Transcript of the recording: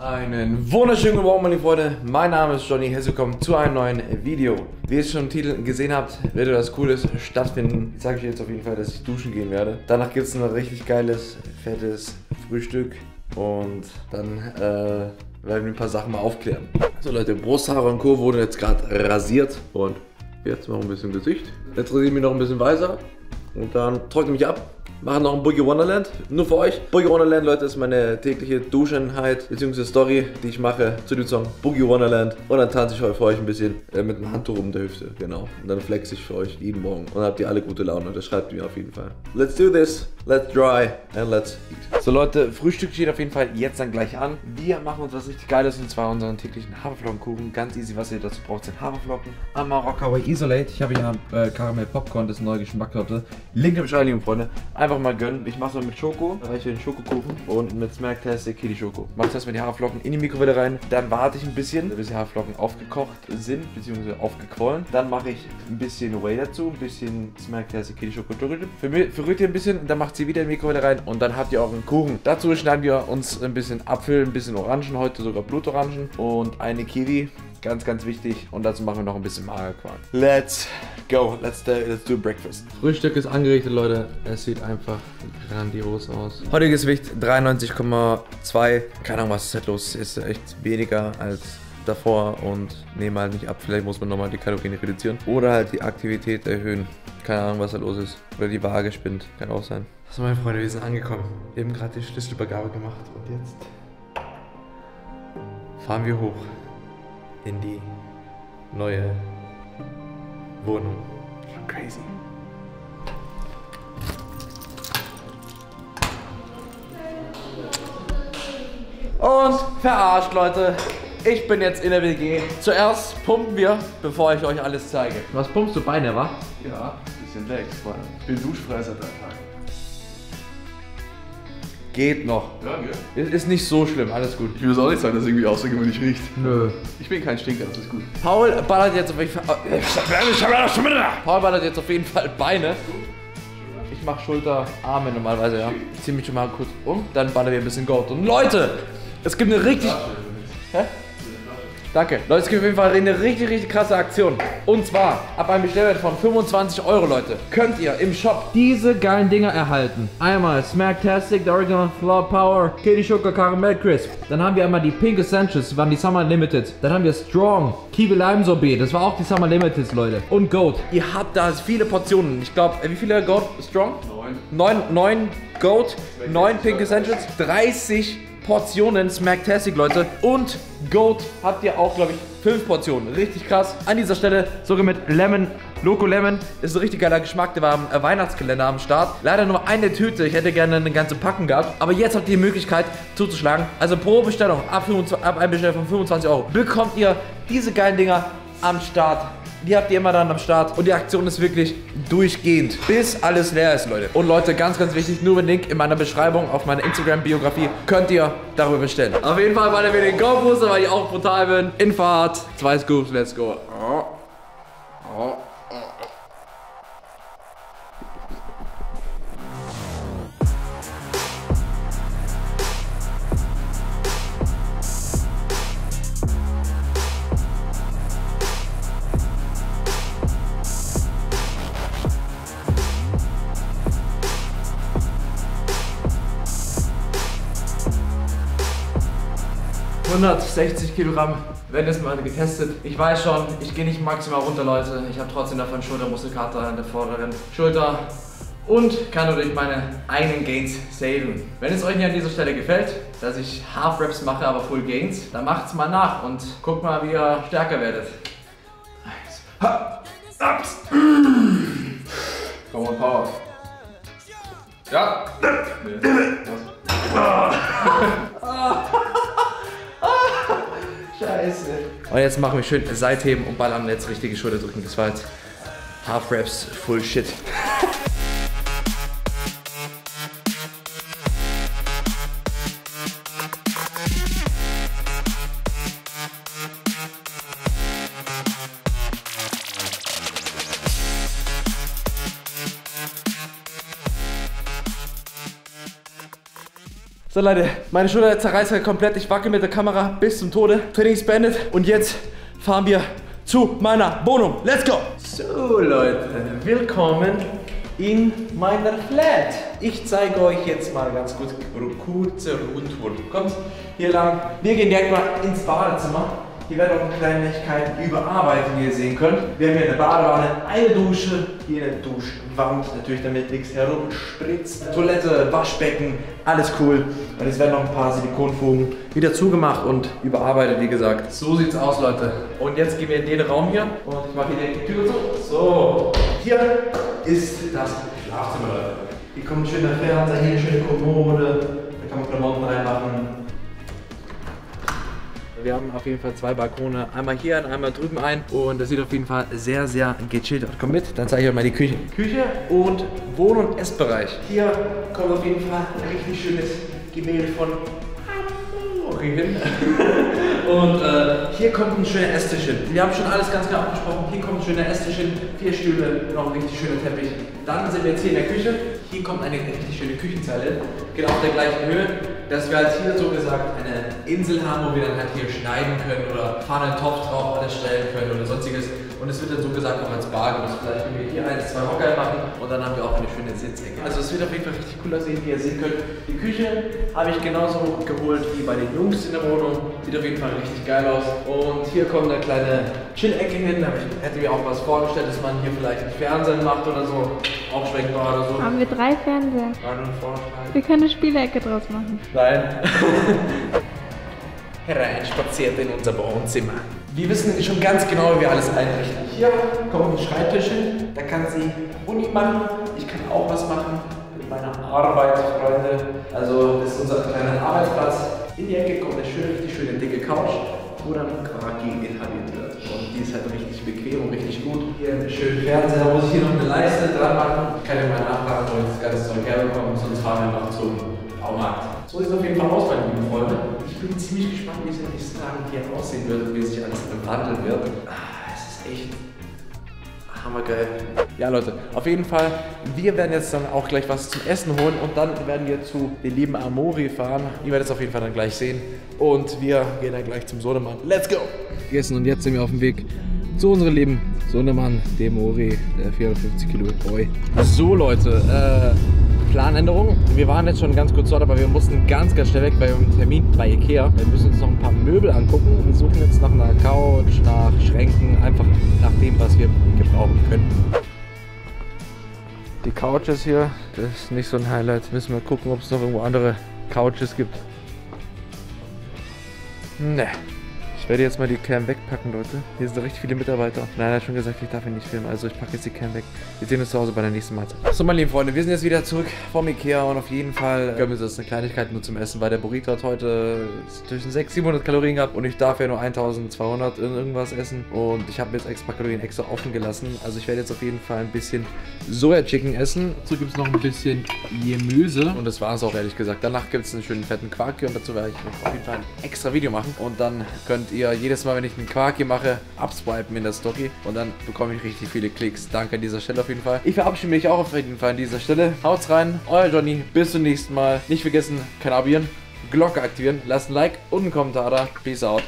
Einen wunderschönen guten Morgen, meine Freunde. Mein Name ist Johnny. Herzlich willkommen zu einem neuen Video. Wie ihr es schon im Titel gesehen habt, wird etwas Cooles stattfinden. Ich sage euch jetzt auf jeden Fall, dass ich duschen gehen werde. Danach gibt es ein richtig geiles, fettes Frühstück. Und dann äh, werden wir ein paar Sachen mal aufklären. So Leute, Brusthaare und Co. wurden jetzt gerade rasiert. Und jetzt noch ein bisschen Gesicht. Jetzt rasiere ich mich noch ein bisschen weißer. Und dann trockne mich ab machen noch ein Boogie Wonderland, nur für euch. Boogie Wonderland, Leute, ist meine tägliche Duschenheit bzw. Story, die ich mache zu dem Song Boogie Wonderland. Und dann tanze ich für euch ein bisschen äh, mit einem Handtuch um die Hüfte, genau. Und dann flex ich für euch jeden Morgen. Und dann habt ihr alle gute Laune, das schreibt mir auf jeden Fall. Let's do this, let's dry and let's eat. So Leute, Frühstück steht auf jeden Fall jetzt dann gleich an. Wir machen uns was richtig Geiles und zwar unseren täglichen Haferflockenkuchen. Ganz easy, was ihr dazu braucht, sind Haferflocken. Einmal Rockaway Isolate. Ich habe hier äh, Karamell Popcorn, das ist neue Geschmack, Leute. Link im Beschreibung, Freunde. Einfach mal gönnen. Ich mache es mal mit Schoko, da reiche ich den Schokokuchen und mit Smacktastic Kitty Schoko. Mach das erstmal die Haferflocken in die Mikrowelle rein. Dann warte ich ein bisschen, bis die Haferflocken aufgekocht sind, beziehungsweise aufgequollen. Dann mache ich ein bisschen Whey dazu, ein bisschen Smacktastic Kitty Schoko. Verrührt ihr ein bisschen, dann macht sie wieder in die Mikrowelle rein und dann habt ihr auch einen Kuchen. Dazu schneiden wir uns ein bisschen Apfel, ein bisschen Orangen, heute sogar Blutorangen und eine Kiwi. Ganz, ganz wichtig. Und dazu machen wir noch ein bisschen Magerquark. Let's go. Let's do, let's do breakfast. Frühstück ist angerichtet, Leute. Es sieht einfach grandios aus. Heutiges Gewicht 93,2. Keine Ahnung, was ist halt los ist. echt weniger als davor und nehme halt nicht ab. Vielleicht muss man nochmal die Kalorien reduzieren. Oder halt die Aktivität erhöhen. Keine Ahnung, was da los ist. Oder die Waage spinnt. Kann auch sein. So, meine Freunde, wir sind angekommen. Wir haben gerade die Schlüsselübergabe gemacht. Und jetzt fahren wir hoch in die neue Wohnung. Schon crazy. Und verarscht, Leute. Ich bin jetzt in der WG. Zuerst pumpen wir, bevor ich euch alles zeige. Was pumpst du Beine, wa? Ja, bisschen Legs, weil ich bin duschfrei seit drei Tagen. Geht noch. Ja, gell? Ist nicht so schlimm, alles gut. Ich will es auch nicht sagen, dass es irgendwie außergewöhnlich riecht. Nö. Ich bin kein Stinker, das ist gut. Paul ballert jetzt auf jeden Fall. Paul ballert jetzt auf jeden Fall Beine. Ich mach Schulter, Arme normalerweise, ja. Ich zieh mich schon mal kurz um, dann ballern wir ein bisschen Gold. Und Leute, es gibt eine richtig. Hä? Danke. Leute, es gibt auf jeden Fall eine richtig, richtig krasse Aktion. Und zwar, ab einem Bestellwert von 25 Euro, Leute, könnt ihr im Shop diese geilen Dinger erhalten. Einmal Smacktastic, The Original Floor Power, Kitty Sugar Caramel Crisp. Dann haben wir einmal die Pink Essentials, waren die Summer Limited. Dann haben wir Strong, Kiwi Lime Sorbet, das war auch die Summer Limited, Leute. Und Goat. Ihr habt da viele Portionen. Ich glaube, wie viele Goat Strong? Neun. Neun, neun Goat, neun Pink Essentials, 30 Portionen Smacktastic, Leute. Und Goat habt ihr auch, glaube ich, fünf Portionen. Richtig krass. An dieser Stelle sogar mit Lemon. Loco Lemon ist ein richtig geiler Geschmack. Der war am äh, Weihnachtskalender am Start. Leider nur eine Tüte. Ich hätte gerne eine ganze Packung gehabt. Aber jetzt habt ihr die Möglichkeit zuzuschlagen. Also pro Bestellung ab, 25, ab einem Bestellung von 25 Euro bekommt ihr diese geilen Dinger am Start die habt ihr immer dann am Start. Und die Aktion ist wirklich durchgehend, bis alles leer ist, Leute. Und Leute, ganz, ganz wichtig, nur den Link in meiner Beschreibung auf meiner Instagram-Biografie könnt ihr darüber bestellen. Auf jeden Fall ballern wir den Go-Booster, weil ich auch brutal bin. In Fahrt, zwei Scoops, let's go. 160 Kilogramm werden jetzt mal getestet. Ich weiß schon, ich gehe nicht maximal runter, Leute. Ich habe trotzdem davon Schultermuskelkater an der vorderen Schulter und kann nur durch meine eigenen Gains saven. Wenn es euch nicht an dieser Stelle gefällt, dass ich Half Reps mache, aber Full Gains, dann macht es mal nach und guckt mal, wie ihr stärker werdet. Eins. Ups. Komm on, Power. Ja. Scheiße. Und jetzt machen wir schön Seitheben und ballern jetzt richtige Schulter drücken. Das war jetzt Half Raps, Full Shit. So Leute, meine Schulter zerreißt halt komplett. Ich wackel mit der Kamera bis zum Tode. Training ist beendet und jetzt fahren wir zu meiner Wohnung. Let's go! So Leute, willkommen in meiner Flat. Ich zeige euch jetzt mal ganz kurz kurze Rundtour. Kommt hier lang. Wir gehen direkt mal ins Badezimmer. Hier werden auch Kleinigkeiten überarbeitet, wie ihr sehen könnt. Wir haben hier eine Badewanne, eine Dusche, hier eine Duschwand, natürlich damit nichts herumspritzt. Toilette, Waschbecken, alles cool. Und es werden noch ein paar Silikonfugen wieder zugemacht und überarbeitet, wie gesagt. So sieht's aus, Leute. Und jetzt gehen wir in den Raum hier und ich mache hier die Tür zu. So, hier ist das Schlafzimmer, Leute. Hier kommt ein schöner Fernseher, hier eine schöne Kommode, da kann man Klamotten reinmachen. Wir haben auf jeden Fall zwei Balkone, einmal hier und einmal drüben ein und das sieht auf jeden Fall sehr, sehr gechillt aus. Komm mit, dann zeige ich euch mal die Küche. Küche und Wohn- und Essbereich. Hier kommt auf jeden Fall ein richtig schönes Gemälde von hin. Und äh, hier kommt ein schöner Esstisch hin. Wir haben schon alles ganz genau abgesprochen. Hier kommt ein schöner Esstisch hin, vier Stühle, noch ein richtig schöner Teppich. Dann sind wir jetzt hier in der Küche. Hier kommt eine richtig schöne Küchenzeile, genau auf der gleichen Höhe, dass wir halt hier so gesagt eine Insel haben, wo wir dann halt hier schneiden können oder Pfanne, Topf drauf alles stellen können oder sonstiges. Und es wird dann so gesagt auch als Bar genutzt. Vielleicht können wir hier eins, zwei Hocker machen und dann haben wir auch eine schöne Sitzecke. Also es wird auf jeden Fall richtig cool aussehen, wie ihr sehen könnt. Die Küche habe ich genauso geholt wie bei den Jungs in der Wohnung. Sieht auf jeden Fall richtig geil aus. Und hier kommt eine kleine Chill-Ecke hin. Da hätte mir auch was vorgestellt, dass man hier vielleicht einen Fernsehen macht oder so. Aufschwenkbar oder so. Haben wir drei Fernseher. Wir können eine Spielecke draus machen. Nein. Hereinspaziert in unser Wohnzimmer. Wir wissen schon ganz genau, wie wir alles einrichten. Hier kommt ein Schreibtisch hin, da kann sie Uni machen. Ich kann auch was machen mit meiner Arbeit, Freunde. Also das ist unser kleiner Arbeitsplatz. In die Ecke kommt eine schöne, richtig schöne dicke Couch, wo dann Quarki inhaliert wird. Und die ist halt richtig bequem und richtig gut. Hier einen schönen Fernseher, da muss ich hier noch eine Leiste dran machen. Ich kann ja mal nachfragen, wo ich das ganze Zeug herbekomme, sonst fahren wir noch zum Baumarkt. So sieht es auf jeden Fall aus, meine lieben Freunde. Ich bin ziemlich gespannt, wie es in den nächsten Tagen hier aussehen wird und wie sich alles wandeln wird. Ah, es ist echt hammergeil. Ja, Leute, auf jeden Fall, wir werden jetzt dann auch gleich was zum Essen holen und dann werden wir zu den lieben Amori fahren. Ihr werdet es auf jeden Fall dann gleich sehen. Und wir gehen dann gleich zum Sohnemann. Let's go! Gegessen und jetzt sind wir auf dem Weg zu unserem lieben Sohnemann, dem Mori, der 450 Kilo Boy. So, Leute, äh, Planänderung. Wir waren jetzt schon ganz kurz dort, aber wir mussten ganz, ganz schnell weg bei einem Termin bei Ikea. Wir müssen uns noch ein paar Möbel angucken. Wir suchen jetzt nach einer Couch, nach Schränken, einfach nach dem, was wir gebrauchen können. Die Couches hier, das ist nicht so ein Highlight. Müssen wir gucken, ob es noch irgendwo andere Couches gibt. Ne werde jetzt mal die Cam wegpacken, Leute. Hier sind richtig viele Mitarbeiter. Nein, er hat schon gesagt, ich darf ihn nicht filmen. Also ich packe jetzt die Cam weg. Wir sehen uns zu Hause bei der nächsten Mahlzeit. So, meine lieben Freunde, wir sind jetzt wieder zurück vom Ikea und auf jeden Fall gönnen wir uns eine Kleinigkeit nur zum Essen, weil der Burrito hat heute zwischen 600 700 Kalorien gehabt und ich darf ja nur 1200 in irgendwas essen. Und ich habe mir jetzt extra Kalorien extra offen gelassen. Also ich werde jetzt auf jeden Fall ein bisschen Soja Chicken essen. Dazu gibt es noch ein bisschen Gemüse. Und das war es auch ehrlich gesagt. Danach gibt es einen schönen fetten Quark und dazu werde ich auf jeden Fall ein extra Video machen. Und dann könnt ihr ihr jedes Mal, wenn ich einen Quark hier mache, abswipen in der Story und dann bekomme ich richtig viele Klicks. Danke an dieser Stelle auf jeden Fall. Ich verabschiede mich auch auf jeden Fall an dieser Stelle. Haut's rein, euer Johnny. Bis zum nächsten Mal. Nicht vergessen, Kanal abonnieren, Glocke aktivieren, lasst ein Like und einen Kommentar da. Peace out.